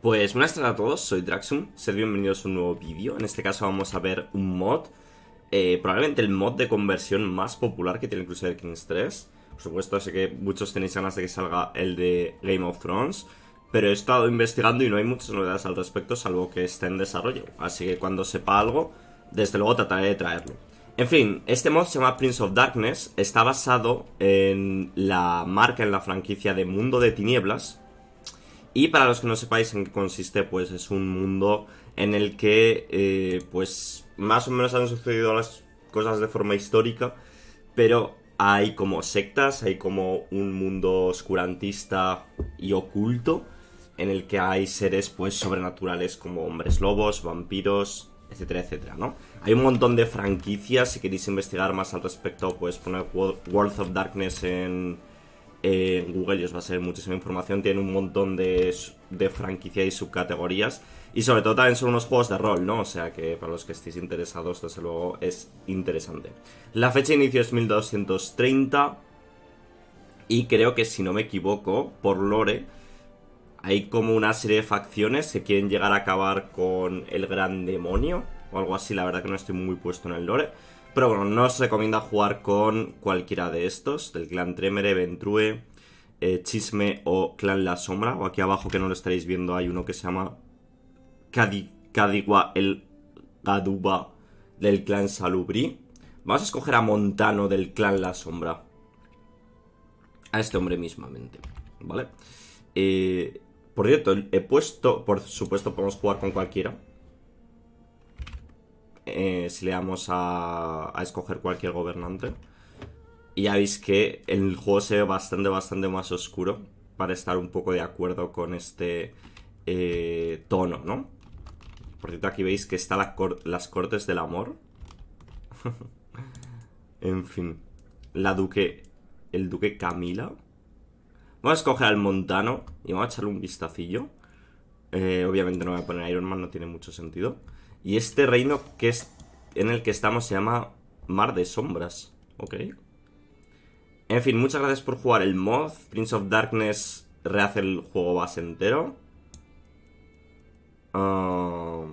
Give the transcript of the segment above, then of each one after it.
Pues buenas tardes a todos, soy Draxum, sed bienvenidos a un nuevo vídeo. En este caso vamos a ver un mod, eh, probablemente el mod de conversión más popular que tiene Crusader Kings 3. Por supuesto, sé que muchos tenéis ganas de que salga el de Game of Thrones, pero he estado investigando y no hay muchas novedades al respecto, salvo que esté en desarrollo. Así que cuando sepa algo, desde luego trataré de traerlo. En fin, este mod se llama Prince of Darkness, está basado en la marca, en la franquicia de Mundo de Tinieblas, y para los que no sepáis en qué consiste, pues es un mundo en el que, eh, pues, más o menos han sucedido las cosas de forma histórica, pero hay como sectas, hay como un mundo oscurantista y oculto, en el que hay seres, pues, sobrenaturales como hombres lobos, vampiros, etcétera, etcétera, ¿no? Hay un montón de franquicias, si queréis investigar más al respecto, pues poner World of Darkness en en Google y os va a ser muchísima información. Tiene un montón de, de franquicias y subcategorías. Y sobre todo también son unos juegos de rol, ¿no? O sea que para los que estéis interesados, desde luego es interesante. La fecha de inicio es 1230. Y creo que si no me equivoco, por lore, hay como una serie de facciones que quieren llegar a acabar con el gran demonio. O algo así, la verdad que no estoy muy puesto en el lore. Pero bueno, no os recomienda jugar con cualquiera de estos, del clan Tremere, Ventrue, eh, Chisme o clan La Sombra. O aquí abajo que no lo estaréis viendo hay uno que se llama Cadigua el Gaduba del clan Salubri. Vamos a escoger a Montano del clan La Sombra. A este hombre mismamente, ¿vale? Eh, por cierto, he puesto, por supuesto podemos jugar con cualquiera. Eh, si le damos a, escoger cualquier gobernante. Y ya veis que el juego se ve bastante, bastante más oscuro para estar un poco de acuerdo con este eh, tono, ¿no? Por cierto, aquí veis que están las cortes del amor. en fin. La duque... El duque Camila. Vamos a escoger al montano y vamos a echarle un vistacillo. Eh, obviamente no voy a poner Iron Man, no tiene mucho sentido. Y este reino que es en el que estamos se llama Mar de Sombras. Ok. En fin, muchas gracias por jugar el mod. Prince of Darkness rehace el juego base entero. Ah,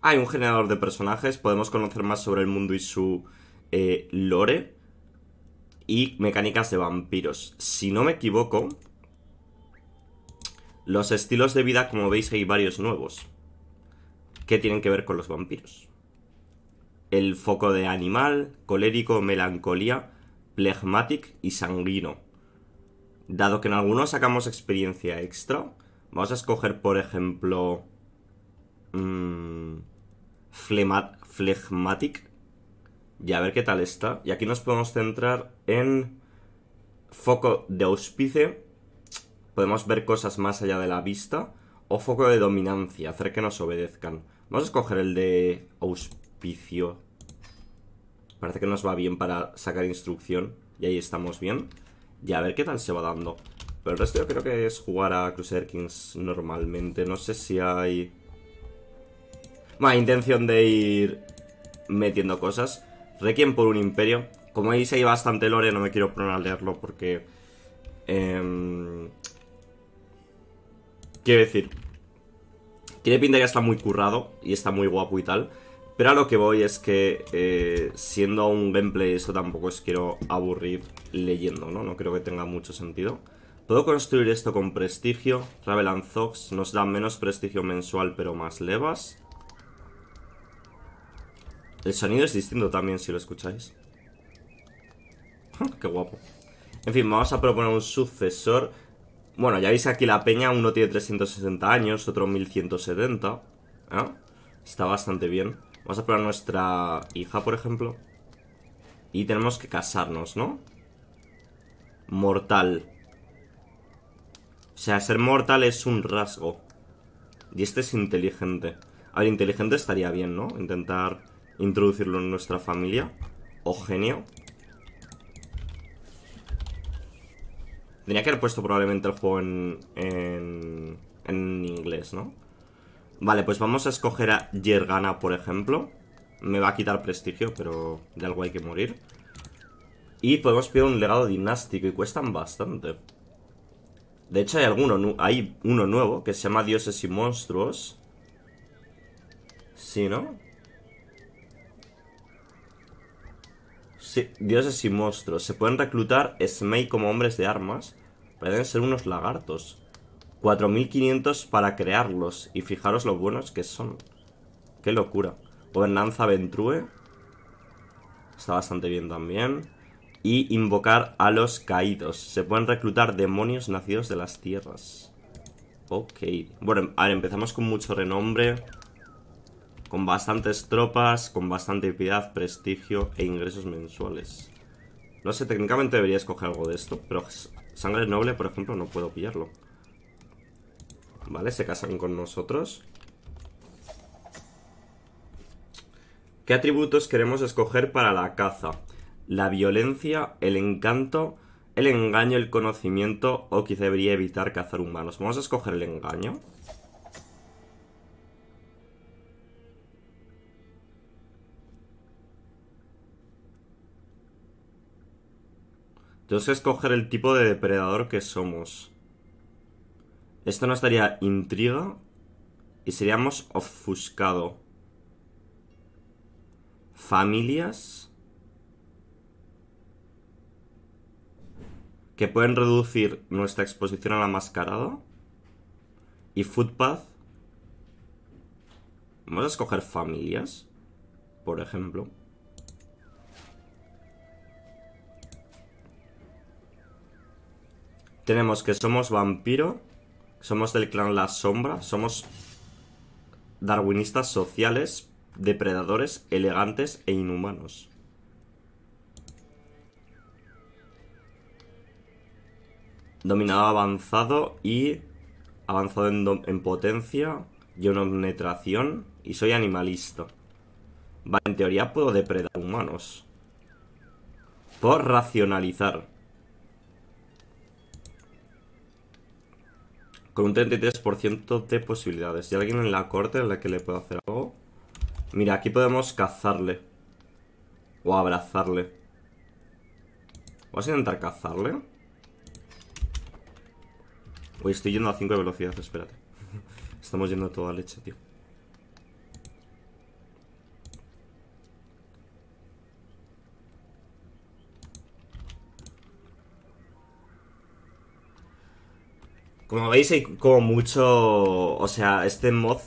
hay un generador de personajes. Podemos conocer más sobre el mundo y su eh, lore. Y mecánicas de vampiros. Si no me equivoco, los estilos de vida, como veis, hay varios nuevos que tienen que ver con los vampiros. El foco de animal, colérico, melancolía, plegmatic y sanguino. Dado que en algunos sacamos experiencia extra, vamos a escoger, por ejemplo, mmm, phlegmatic y a ver qué tal está. Y aquí nos podemos centrar en foco de auspice. Podemos ver cosas más allá de la vista. O foco de dominancia, hacer que nos obedezcan. Vamos a escoger el de auspicio. Parece que nos va bien para sacar instrucción. Y ahí estamos bien. Y a ver qué tal se va dando. Pero el resto yo creo que es jugar a Crusader Kings normalmente. No sé si hay... Bueno, intención de ir metiendo cosas. Requiem por un imperio. Como veis hay bastante lore, no me quiero poner a leerlo porque... Eh... Quiero decir, tiene pinta que está muy currado y está muy guapo y tal. Pero a lo que voy es que, eh, siendo un gameplay, eso tampoco os quiero aburrir leyendo, ¿no? No creo que tenga mucho sentido. Puedo construir esto con prestigio. Ravel and nos da menos prestigio mensual, pero más levas. El sonido es distinto también, si lo escucháis. Qué guapo. En fin, vamos a proponer un sucesor. Bueno, ya veis aquí la peña, uno tiene 360 años, otro 1170. ¿eh? Está bastante bien. Vamos a a nuestra hija, por ejemplo. Y tenemos que casarnos, ¿no? Mortal. O sea, ser mortal es un rasgo. Y este es inteligente. A ver, inteligente estaría bien, ¿no? Intentar introducirlo en nuestra familia. O genio. Tenía que haber puesto probablemente el juego en, en, inglés, ¿no? Vale, pues vamos a escoger a Yergana, por ejemplo. Me va a quitar prestigio, pero de algo hay que morir. Y podemos pedir un legado dinástico y cuestan bastante. De hecho hay alguno, hay uno nuevo que se llama Dioses y Monstruos. Sí, ¿no? Sí, dioses y monstruos. Se pueden reclutar Smei como hombres de armas. Pueden ser unos lagartos. 4500 para crearlos. Y fijaros lo buenos que son. Qué locura. Gobernanza Ventrue. Está bastante bien también. Y invocar a los caídos. Se pueden reclutar demonios nacidos de las tierras. Ok. Bueno, a ver, empezamos con mucho renombre. Con bastantes tropas, con bastante piedad, prestigio e ingresos mensuales. No sé, técnicamente debería escoger algo de esto, pero sangre noble, por ejemplo, no puedo pillarlo. Vale, se casan con nosotros. ¿Qué atributos queremos escoger para la caza? La violencia, el encanto, el engaño, el conocimiento o quizá debería evitar cazar humanos. Vamos a escoger el engaño. Tenemos que escoger el tipo de depredador que somos. Esto nos daría intriga y seríamos ofuscado. Familias que pueden reducir nuestra exposición a la mascarada. Y footpath. Vamos a escoger familias, por ejemplo. Tenemos que somos vampiro, somos del clan La Sombra, somos darwinistas sociales, depredadores, elegantes e inhumanos. Dominado avanzado y avanzado en, potencia y una penetración y soy animalista. Vale, en teoría puedo depredar humanos. Por racionalizar. Con un 33% de posibilidades. ¿Y alguien en la corte en la que le puedo hacer algo? Mira, aquí podemos cazarle. O abrazarle. Vamos a intentar cazarle. Uy, estoy yendo a 5 de velocidad, espérate. Estamos yendo a toda leche, tío. Como veis hay como mucho... O sea, este mod,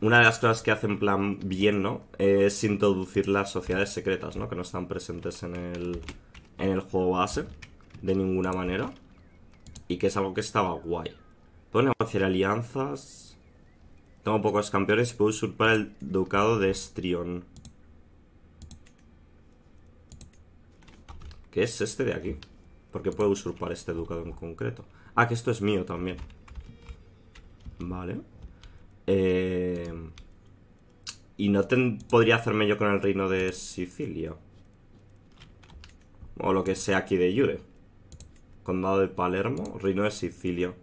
una de las cosas que hace en plan bien, ¿no? Es introducir las sociedades secretas, ¿no? Que no están presentes en el, en el juego base, de ninguna manera. Y que es algo que estaba guay. Puedo negociar alianzas. Tengo pocos campeones y puedo usurpar el ducado de Estrion. ¿Qué es este de aquí? ¿Por qué puedo usurpar este ducado en concreto? Ah, que esto es mío también. Vale. Eh... Y no podría hacerme yo con el reino de Sicilia. O lo que sea aquí de Jure. Condado de Palermo, reino de Sicilia.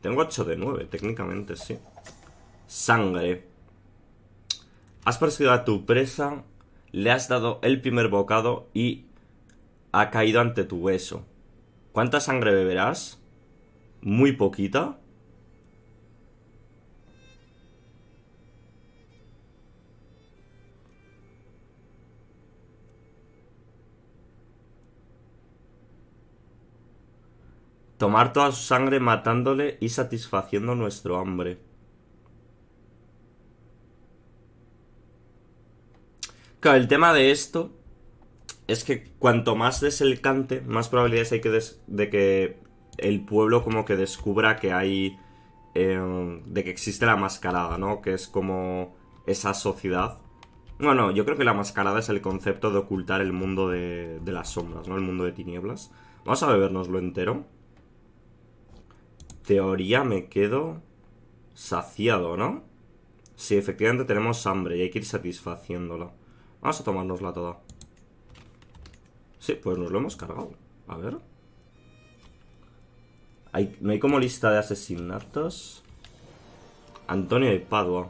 Tengo 8 de 9, técnicamente, sí. Sangre. Has perseguido a tu presa, le has dado el primer bocado y ha caído ante tu hueso. ¿Cuánta sangre beberás? Muy poquita. Tomar toda su sangre matándole y satisfaciendo nuestro hambre. Claro, el tema de esto es que cuanto más des más probabilidades hay que de que el pueblo como que descubra que hay... Eh, de que existe la mascarada, ¿no? Que es como esa sociedad. Bueno, yo creo que la mascarada es el concepto de ocultar el mundo de, de las sombras, ¿no? El mundo de tinieblas. Vamos a bebernoslo entero. Teoría me quedo saciado, ¿no? Sí, efectivamente tenemos hambre y hay que ir satisfaciéndola. Vamos a tomárnosla toda. Sí, pues nos lo hemos cargado. A ver no hay como lista de asesinatos. Antonio de Padua.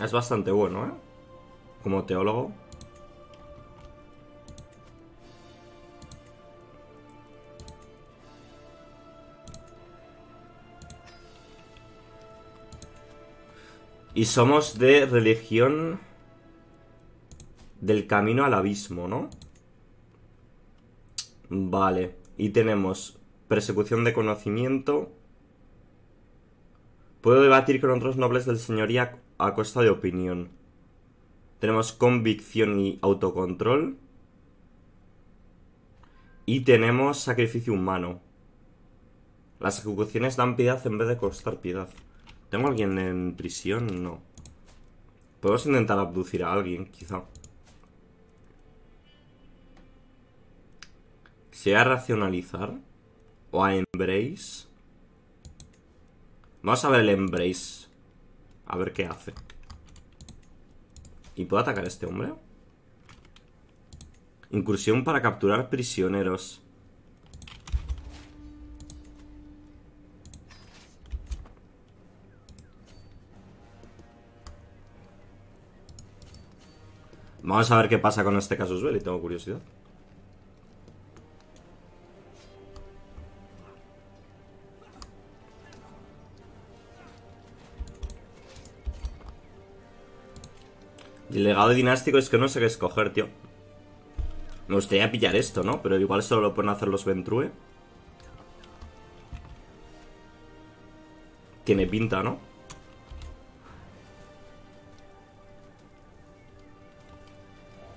Es bastante bueno, ¿eh? Como teólogo. Y somos de religión del camino al abismo, ¿no? Vale. Y tenemos persecución de conocimiento. Puedo debatir con otros nobles del señoría a costa de opinión. Tenemos convicción y autocontrol. Y tenemos sacrificio humano. Las ejecuciones dan piedad en vez de costar piedad. ¿Tengo alguien en prisión? No. Podemos intentar abducir a alguien, quizá. ¿Se a racionalizar? ¿O a embrace? Vamos a ver el embrace. A ver qué hace. ¿Y puedo atacar a este hombre? Incursión para capturar prisioneros. Vamos a ver qué pasa con este caso y tengo curiosidad. Y el legado dinástico es que no sé qué escoger, tío. Me gustaría pillar esto, ¿no? Pero igual solo lo pueden hacer los Ventrue. Tiene pinta, ¿no?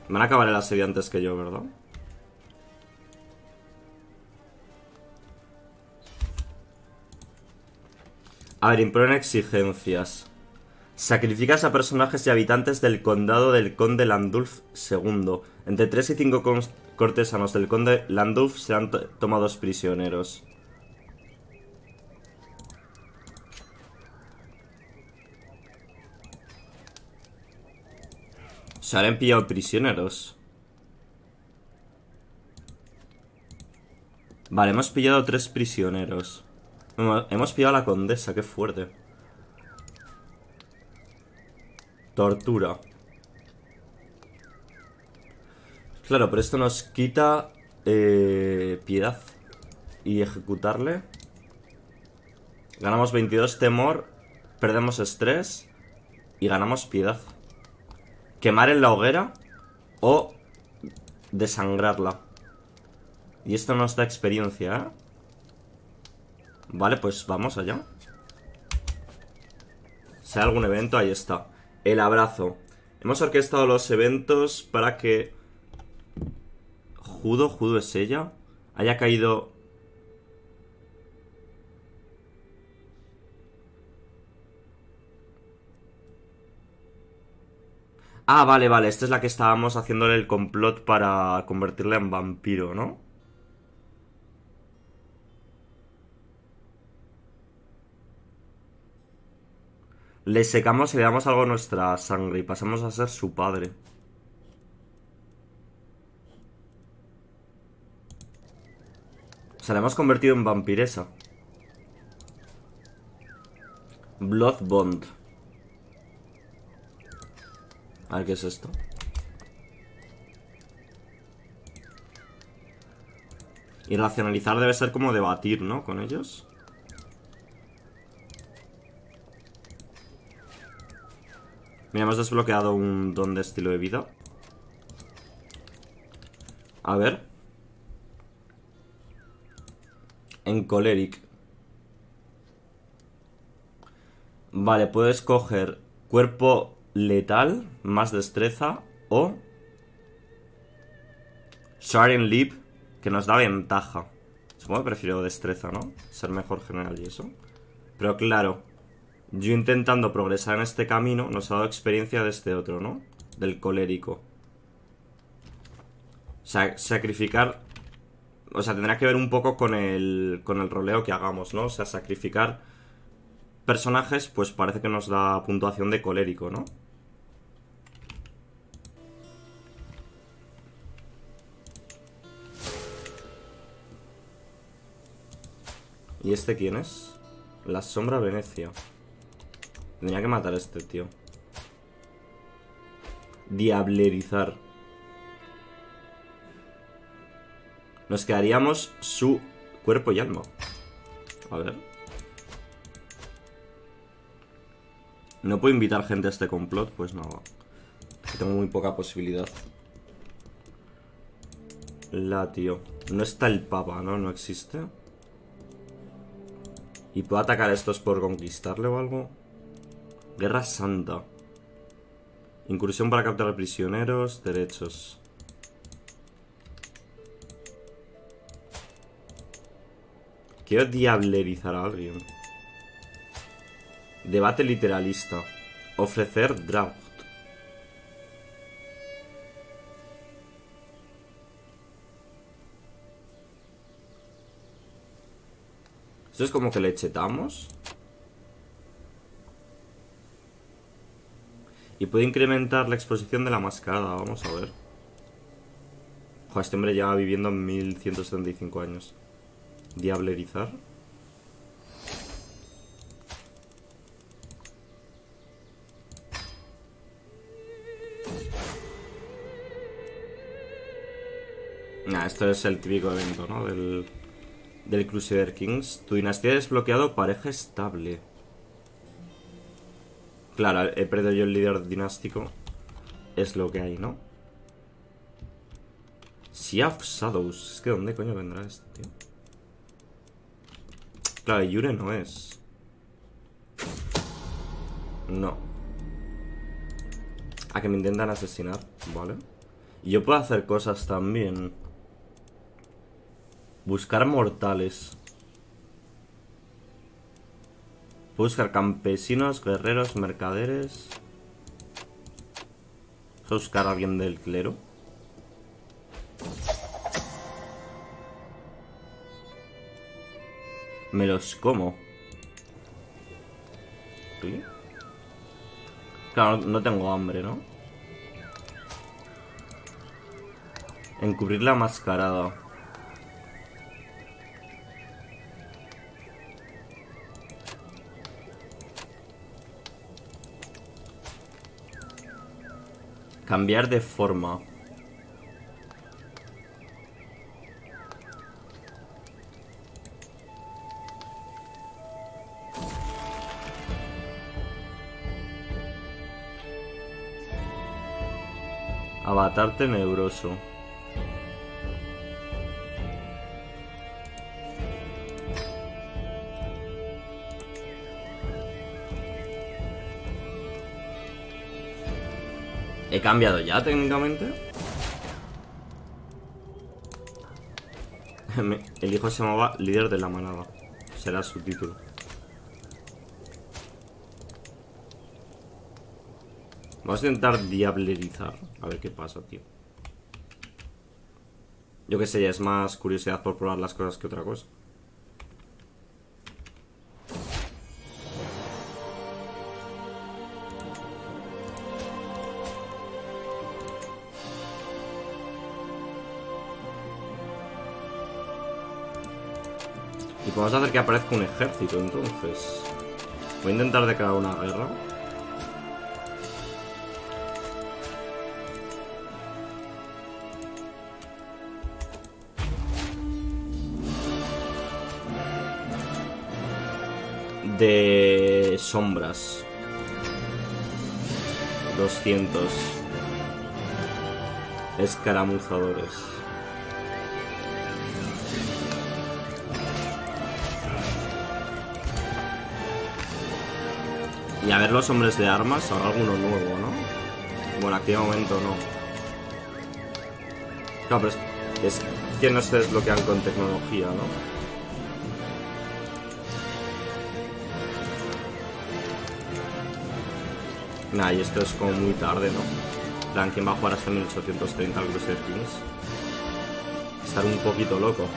Van a acabar el asedio antes que yo, ¿verdad? A ver, imponen exigencias. Sacrificas a personajes y habitantes del condado del conde Landulf II. Entre 3 y 5 cortesanos del conde Landulf serán tomados prisioneros. Se han pillado prisioneros. Vale, hemos pillado tres prisioneros. Hemos pillado a la condesa, qué fuerte. Tortura. Claro, pero esto nos quita eh, piedad. Y ejecutarle. Ganamos 22 temor, perdemos estrés y ganamos piedad quemar en la hoguera o desangrarla. Y esto nos da experiencia, ¿eh? Vale, pues vamos allá. Si hay algún evento, ahí está. El abrazo. Hemos orquestado los eventos para que Judo, Judo es ella, haya caído Ah, vale, vale. Esta es la que estábamos haciéndole el complot para convertirla en vampiro, ¿no? Le secamos y le damos algo a nuestra sangre y pasamos a ser su padre. O sea, la hemos convertido en vampiresa. Blood Bond. A ver qué es esto. Y racionalizar debe ser como debatir, ¿no? Con ellos. Mira, hemos desbloqueado un don de estilo de vida. A ver. En Choleric. Vale, puedes coger cuerpo letal, más destreza o Sharing Leap, que nos da ventaja. Supongo que prefiero destreza, ¿no? Ser mejor general y eso. Pero claro, yo intentando progresar en este camino nos ha dado experiencia de este otro, ¿no? Del colérico. O sea, sacrificar... O sea, tendrá que ver un poco con el, con el roleo que hagamos, ¿no? O sea, sacrificar personajes, pues parece que nos da puntuación de colérico, ¿no? ¿Y este quién es? La sombra Venecia. Tendría que matar a este tío. Diablerizar. Nos quedaríamos su cuerpo y alma. A ver. No puedo invitar gente a este complot, pues no. Tengo muy poca posibilidad. La, tío. No está el papa, ¿no? No existe. ¿Y puedo atacar a estos por conquistarle o algo? Guerra Santa. Incursión para capturar prisioneros. Derechos. Quiero diablerizar a alguien. Debate literalista. Ofrecer draft. Esto es como que le chetamos. Y puede incrementar la exposición de la mascarada. Vamos a ver. Joder, este hombre lleva viviendo 1175 años. Diablerizar. Nah, esto es el típico evento, ¿no? Del, del Crusader Kings. Tu dinastía desbloqueado, pareja estable. Claro, he perdido yo el líder dinástico. Es lo que hay, ¿no? Sea of Shadows. Es que ¿dónde coño vendrá este, tío? Claro, Yure no es. No. A que me intentan asesinar, ¿vale? Y yo puedo hacer cosas también. Buscar mortales. Buscar campesinos, guerreros, mercaderes. buscar a alguien del clero. Me los como. Claro, no tengo hambre, ¿no? Encubrir la mascarada. Cambiar de forma. Avatar tenebroso. He cambiado ya técnicamente. El hijo se llamaba líder de la manada. Será su título. Vamos a intentar diablerizar. A ver qué pasa, tío. Yo qué sé, ya es más curiosidad por probar las cosas que otra cosa. Vamos a hacer que aparezca un ejército, entonces. Voy a intentar declarar una guerra. De sombras. 200. Escaramuzadores. Y a ver los hombres de armas, ahora alguno nuevo, ¿no? Bueno, aquí de momento no. Claro, pero es, que no se desbloquean con tecnología, ¿no? Nah, y esto es como muy tarde, ¿no? plan, ¿quién va a jugar hasta 1830 al Crusader Kings? Estar un poquito loco.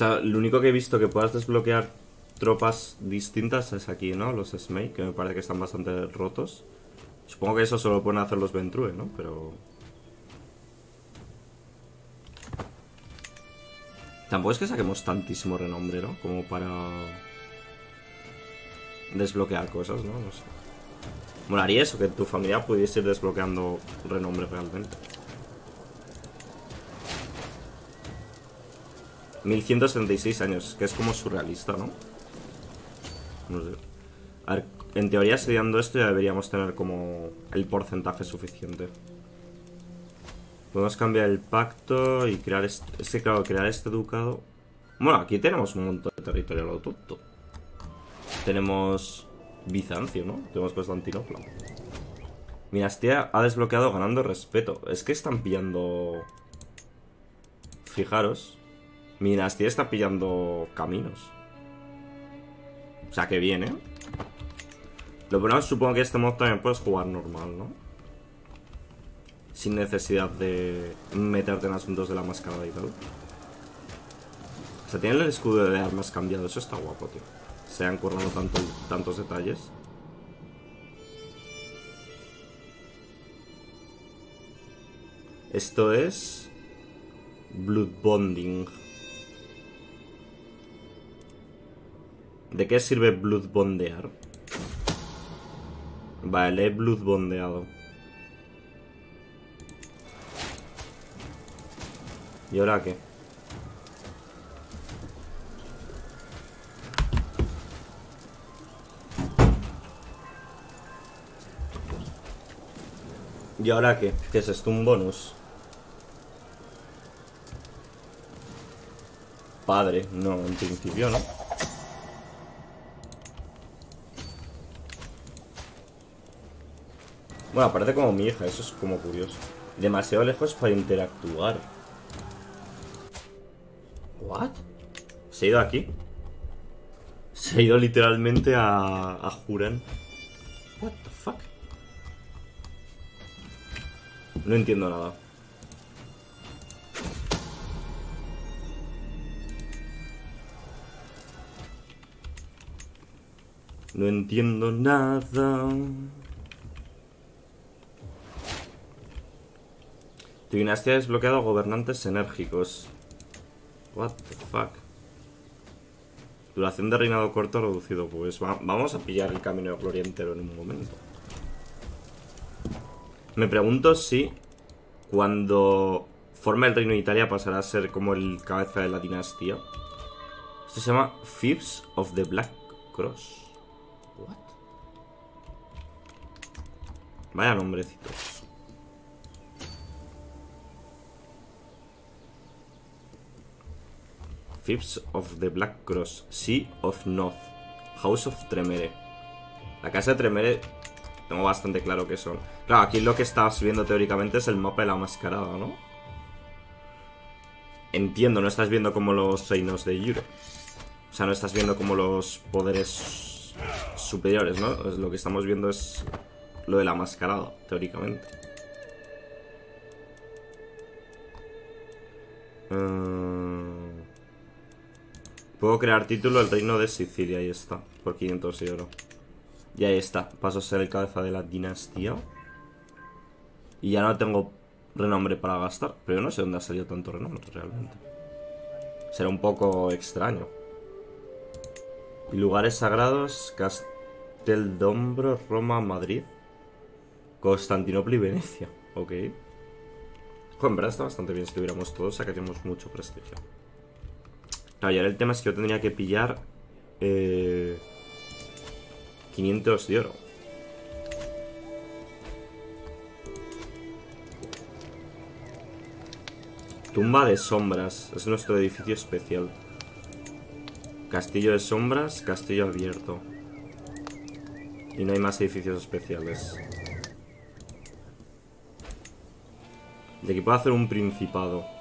Sea, lo único que he visto que puedas desbloquear tropas distintas es aquí, ¿no? Los Smake, que me parece que están bastante rotos. Supongo que eso solo pueden hacer los Ventrue, ¿no? Pero... Tampoco es que saquemos tantísimo renombre, ¿no? Como para... Desbloquear cosas, ¿no? No sé. Molaría eso, que tu familia pudiese ir desbloqueando renombre realmente. 1176 años, que es como surrealista, ¿no? No sé. A ver, en teoría, estudiando esto ya deberíamos tener como el porcentaje suficiente. Podemos cambiar el pacto y crear este... Claro, crear este ducado... Bueno, aquí tenemos un montón de territorio lo. Tenemos Bizancio, ¿no? Tenemos Constantinopla. Minastia ha desbloqueado ganando respeto. Es que están pillando... Fijaros. Minastia está pillando caminos. O sea, que bien, ¿eh? Lo bueno supongo que este mod también puedes jugar normal, ¿no? Sin necesidad de meterte en asuntos de la mascarada y tal. O sea, tiene el escudo de armas cambiado. Eso está guapo, tío. Se han currado tanto, tantos detalles. Esto es... Blood Bonding. ¿De qué sirve Blood Bondear? Vale, he Blood Bondeado. ¿Y ahora qué? ¿Y ahora qué? ¿Qué es esto? ¿Un bonus? Padre, no, en principio no. Bueno, parece como mi hija, eso es como curioso. Demasiado lejos para interactuar. ¿What? ¿Se ha ido aquí? Se ha ido literalmente a, a Juran. What the fuck? No entiendo nada. No entiendo nada. Tu dinastía ha desbloqueado gobernantes enérgicos. What the fuck. Duración de reinado corto reducido. Pues vamos a pillar el camino de gloria entero en un momento. Me pregunto si cuando forma el reino de Italia pasará a ser como el cabeza de la dinastía. Esto se llama Fibs of the Black Cross. What? Vaya nombrecitos. Fibs of the Black Cross, Sea of North, House of Tremere. La casa de Tremere tengo bastante claro que son. Claro, aquí lo que estás viendo teóricamente es el mapa de la mascarada, ¿no? Entiendo, no estás viendo como los reinos de Yuro. O sea, no estás viendo como los poderes superiores, ¿no? Lo que estamos viendo es lo de la mascarada, teóricamente. Uh... Puedo crear título del reino de Sicilia, ahí está, por 500 euros. Y ahí está, paso a ser el cabeza de la dinastía. Y ya no tengo renombre para gastar, pero yo no sé dónde ha salido tanto renombre realmente. Será un poco extraño. Lugares sagrados, Casteldombro, Roma, Madrid, Constantinopla y Venecia. Ok. en verdad está bastante bien si tuviéramos todos, sacaríamos mucho prestigio. Claro, y ahora el tema es que yo tendría que pillar... Eh, 500 de oro. Tumba de sombras. Es nuestro edificio especial. Castillo de sombras, castillo abierto. Y no hay más edificios especiales. De aquí puedo hacer un principado.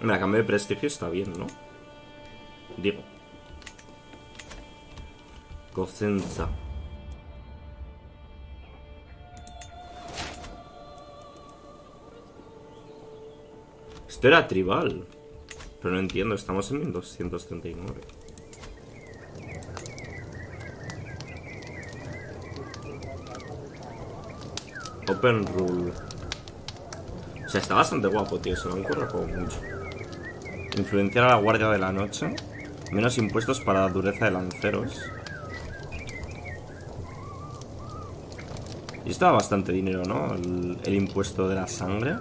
Mira, cambio de prestigio está bien, ¿no? Digo. Cosenza. Esto era tribal. Pero no entiendo, estamos en 1239. Open Rule. O sea, está bastante guapo, tío. Se lo han currado mucho. Influenciar a la Guardia de la Noche. Menos impuestos para la dureza de lanceros. Y esto bastante dinero, ¿no? El, impuesto de la sangre.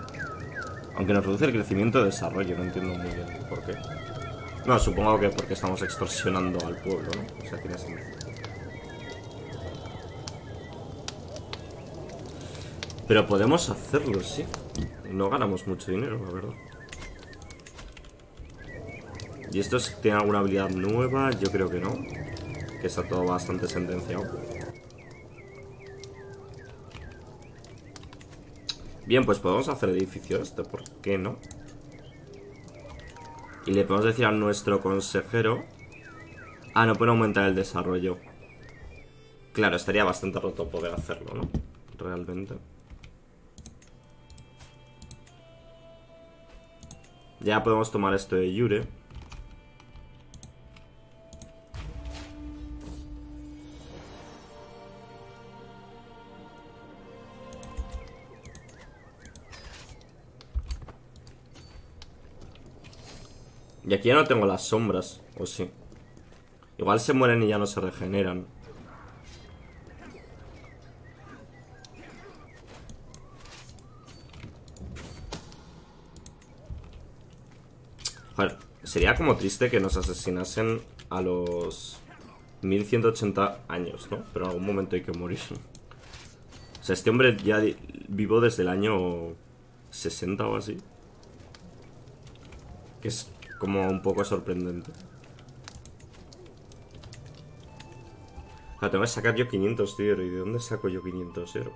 Aunque nos reduce el crecimiento de desarrollo, no entiendo muy bien por qué. No, supongo que porque estamos extorsionando al pueblo, ¿no? O sea, tiene sentido. Pero podemos hacerlo, sí. No ganamos mucho dinero, la verdad. ¿Y estos tienen alguna habilidad nueva? Yo creo que no. Que está todo bastante sentenciado. Bien, pues podemos hacer edificio este, ¿por qué no? Y le podemos decir a nuestro consejero... Ah, no puede aumentar el desarrollo. Claro, estaría bastante roto poder hacerlo, ¿no? Realmente. Ya podemos tomar esto de Yure. Aquí ya no tengo las sombras, o sí. Igual se mueren y ya no se regeneran. Joder, sería como triste que nos asesinasen a los 1180 años, ¿no? Pero en algún momento hay que morir. O sea, este hombre ya vivo desde el año 60 o así. Que es como un poco sorprendente. tengo que sacar yo 500, tío. ¿Y de dónde saco yo 500, tío?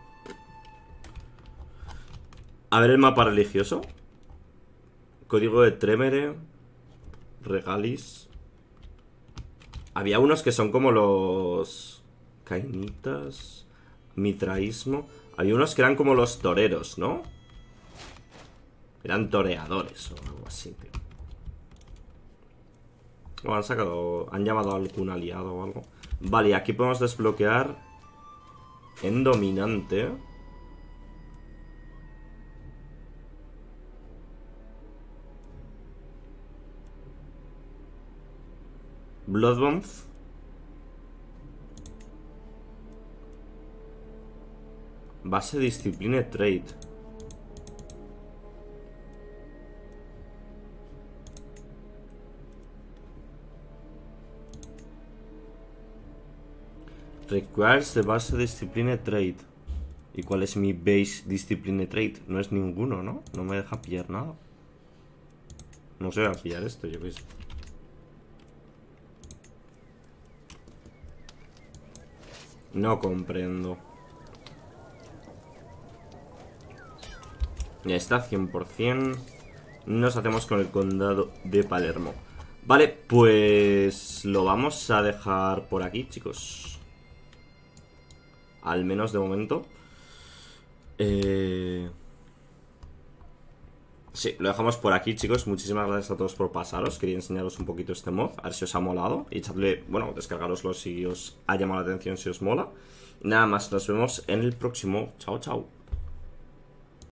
A ver el mapa religioso. Código de Tremere. Regalis. Había unos que son como los... Cainitas. Mitraísmo. Había unos que eran como los toreros, ¿no? Eran toreadores o algo así, tío. O han sacado. Han llamado a algún aliado o algo. Vale, aquí podemos desbloquear. En dominante. Bloodbomb. Base disciplina trade. Requires the base discipline trade. ¿Y cuál es mi base discipline trade? No es ninguno, ¿no? No me deja pillar nada. No sé, voy a pillar esto, yo qué sé. No comprendo. Ya está, 100%. Nos hacemos con el condado de Palermo. Vale, pues lo vamos a dejar por aquí, chicos. Al menos de momento. Eh... Sí, lo dejamos por aquí, chicos. Muchísimas gracias a todos por pasaros. Quería enseñaros un poquito este mod, a ver si os ha molado. Y echadle, bueno, descargaroslo si os ha llamado la atención, si os mola. nada más, nos vemos en el próximo. Chao, chao.